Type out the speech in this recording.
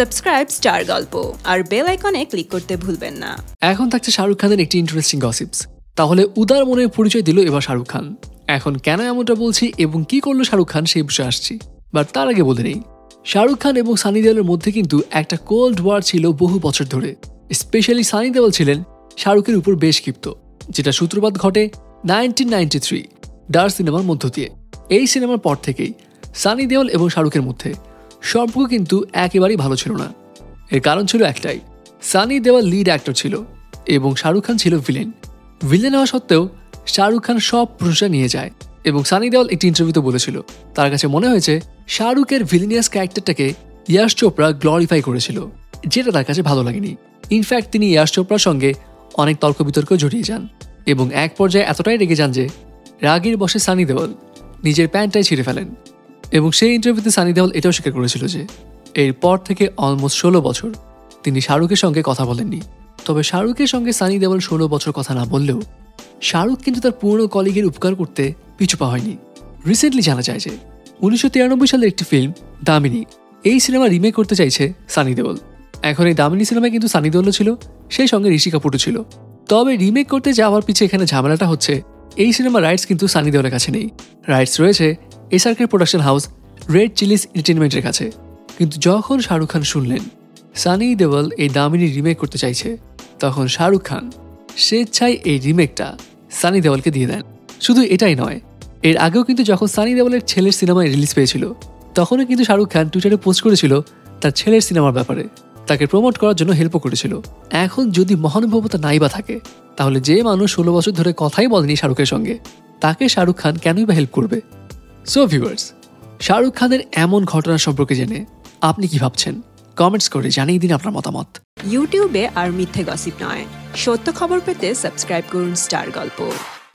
Subscribe star গল্প আর bell আইকনে click করতে ভুলবেন না। এখন থাকছে শাহরুখ খানের একটি ইন্টারেস্টিং গসিপস তাহলে উদার মনের পরিচয় দিল এবার শাহরুখ খান এখন কেন এমনটা বলছি এবং কি করল শাহরুখ খান সেই বিষয়ে আসছি। বাট তার আগে বলে নেই। শাহরুখ খান এবং সানি দেওয়ালের মধ্যে কিন্তু একটা কোল্ড ওয়ার ছিল বহু বছর ধরে। স্পেশালি সানি দেওয়াল ছিলেন শাহরুখের উপর বেশ ক্ষিপ্ত, যেটা সূত্রপাত ঘটে নাইনটিন নাইনটি থ্রি ডার সিনেমার মধ্য দিয়ে। এই সিনেমার পর থেকেই সানি দেওয়াল এবং শাহরুখের মধ্যে সম্পর্ক কিন্তু একেবারেই ভালো ছিল না। এর কারণ ছিল একটাই, সানি দেওয়াল লিড অ্যাক্টর ছিল এবং শাহরুখ খান ছিল ভিলেন ভিলেন হওয়া সত্ত্বেও শাহরুখ খান সব প্রশংসা নিয়ে যায় এবং সানি দেওয়াল একটি ইন্টারভিউতে বলেছিল, তার কাছে মনে হয়েছে শাহরুখের ভিলেনিয়াস ক্যারেক্টারটাকে ইয়াশ চোপড়া গ্লোরিফাই করেছিল, যেটা তার কাছে ভালো লাগেনি। ইনফ্যাক্ট তিনি ইয়াশ চোপড়ার সঙ্গে অনেক তর্ক বিতর্ক জড়িয়ে যান এবং এক পর্যায়ে এতটাই রেগে যান যে রাগের বসে সানি দেওয়াল নিজের প্যান্টটাই ছিঁড়ে ফেলেন। এবং সেই ইন্টারভিউতে সানি দেওয়াল এটাও স্বীকার করেছিল যে, এরপর থেকে অলমোস্ট ষোলো বছর তিনি শাহরুখের সঙ্গে কথা বলেননি। তবে শাহরুখের সঙ্গে সানি দেওয়াল ষোলো বছর কথা না বললেও, শাহরুখ কিন্তু তার পুরনো কলিগের উপকার করতে পিছু পা হয়নি রিসেন্টলি জানা যায় যে, উনিশশো তিরানব্বই সালের একটি ফিল্ম দামিনী, এই সিনেমা রিমেক করতে চাইছে সানি দেওয়াল। এখন এই দামিনী সিনেমায় কিন্তু সানি দেওয়ালও ছিল, সেই সঙ্গে ঋষি কাপুরও ছিল। তবে রিমেক করতে যাওয়ার পিছিয়ে এখানে ঝামেলাটা হচ্ছে, এই সিনেমার রাইটস কিন্তু সানি দেওয়ালের কাছে নেই। রাইটস রয়েছে SRK production house Red Chillies এন্টারটেনমেন্টের কাছে। কিন্তু যখন শাহরুখ খান শুনলেন, সানি দেওয়াল এই দামিনী রিমেক করতে চাইছে, তখন শাহরুখ খান স্বেচ্ছায় এই রিমেকটা সানি দেওয়ালকে দিয়ে দেন। শুধু এটাই নয়, এর আগেও কিন্তু যখন সানি দেওয়ালের ছেলের সিনেমায় রিলিজ পেয়েছিল, তখনও কিন্তু শাহরুখ খান টুইটারে পোস্ট করেছিল তার ছেলের সিনেমার ব্যাপারে। তাকে প্রমোট করার জন্য হেল্পও করেছিল। এখন যদি মহানুভবতা নাই বা থাকে, তাহলে যে মানুষ ষোলো বছর ধরে কথাই বলেনি শাহরুখের সঙ্গে, তাকে শাহরুখ খান কেনই বা হেল্প করবে? সো ভিউয়ার্স শাহরুখ খানের এমন ঘটনা সম্পর্কে জেনে আপনি কি ভাবছেন? কমেন্টস করে জানিয়ে দিন আপনার মতামত। ইউটিউবে আর মিথ্যে গসিপ নয়। সত্য খবর পেতে সাবস্ক্রাইব করুন স্টার গল্প